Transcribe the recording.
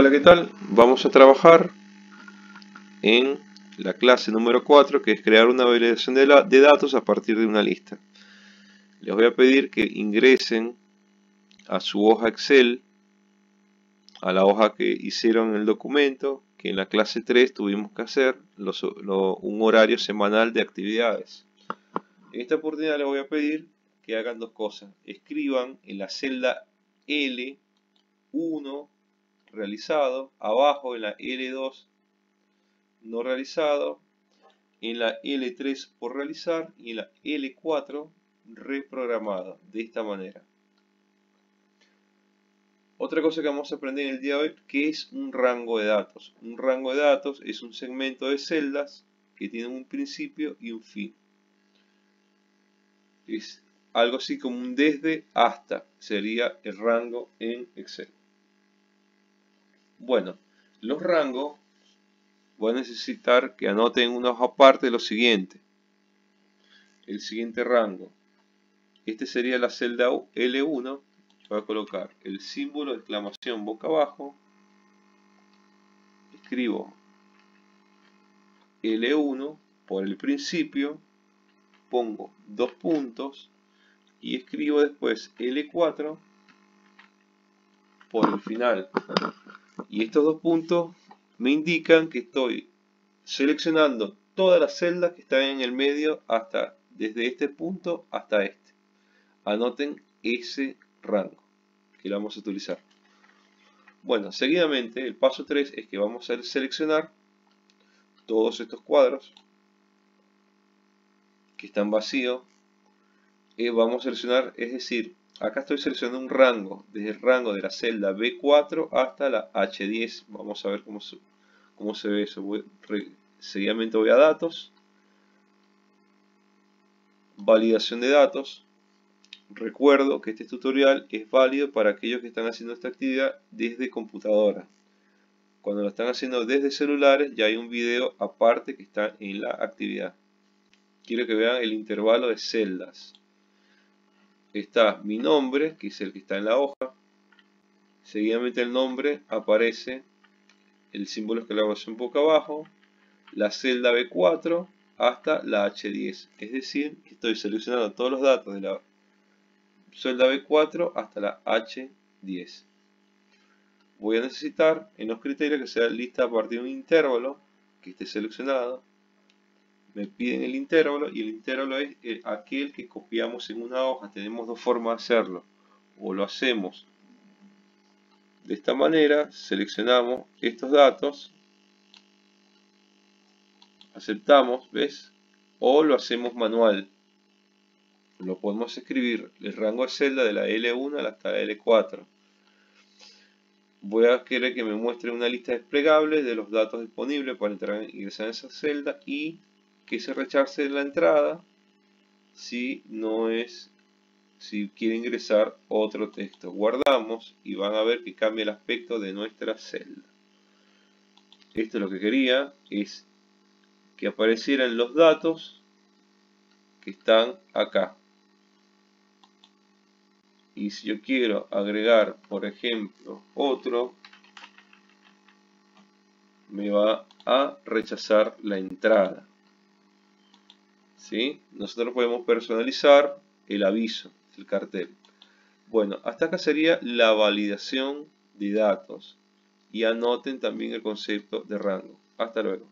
Hola, ¿qué tal? Vamos a trabajar en la clase número 4, que es crear una validación de, datos a partir de una lista. Les voy a pedir que ingresen a su hoja Excel, a la hoja que hicieron en el documento, que en la clase 3 tuvimos que hacer un horario semanal de actividades. En esta oportunidad les voy a pedir que hagan dos cosas. Escriban en la celda L1 realizado, abajo en la L2 no realizado, en la L3 por realizar y en la L4 reprogramado, de esta manera. Otra cosa que vamos a aprender en el día de hoy, que es un rango de datos. Un rango de datos es un segmento de celdas que tienen un principio y un fin. Es algo así como un desde hasta, sería el rango en Excel. Bueno, los rangos voy a necesitar que anoten una hoja aparte lo siguiente. El siguiente rango. Este sería la celda L1. Voy a colocar el símbolo de exclamación boca abajo. Escribo L1 por el principio. Pongo dos puntos. Y escribo después L4 por el final. Y estos dos puntos me indican que estoy seleccionando todas las celdas que están en el medio hasta desde este punto hasta este. Anoten ese rango que lo vamos a utilizar. Bueno, seguidamente el paso 3 es que vamos a seleccionar todos estos cuadros que están vacíos. eh, vamos a seleccionar, es decir, acá estoy seleccionando un rango, desde el rango de la celda B4 hasta la H10. Vamos a ver cómo se, cómo se ve eso. seguidamente voy a datos, validación de datos. Recuerdo que este tutorial es válido para aquellos que están haciendo esta actividad desde computadora. Cuando lo están haciendo desde celulares ya hay un video aparte que está en la actividad. Quiero que vean el intervalo de celdas está mi nombre, que es el que está en la hoja. Seguidamente el nombre aparece el símbolo le un poco abajo, la celda B4 hasta la H10. Es decir, estoy seleccionando todos los datos de la celda B4 hasta la H10. Voy a necesitar en los criterios que sea lista a partir de un intervalo que esté seleccionado me piden el intervalo y el intervalo es eh, aquel que copiamos en una hoja. Tenemos dos formas de hacerlo. O lo hacemos de esta manera, seleccionamos estos datos, aceptamos, ¿ves? O lo hacemos manual. Lo podemos escribir el rango de celda de la L1 hasta la L4. Voy a querer que me muestre una lista desplegable de los datos disponibles para entrar, ingresar en esa celda y que se rechace la entrada si no es si quiere ingresar otro texto. Guardamos y van a ver que cambia el aspecto de nuestra celda. Esto es lo que quería, es que aparecieran los datos que están acá. Y si yo quiero agregar, por ejemplo, otro, me va a rechazar la entrada. Nosotros podemos personalizar el aviso, el cartel. Bueno, hasta acá sería la validación de datos. Y anoten también el concepto de rango. Hasta luego.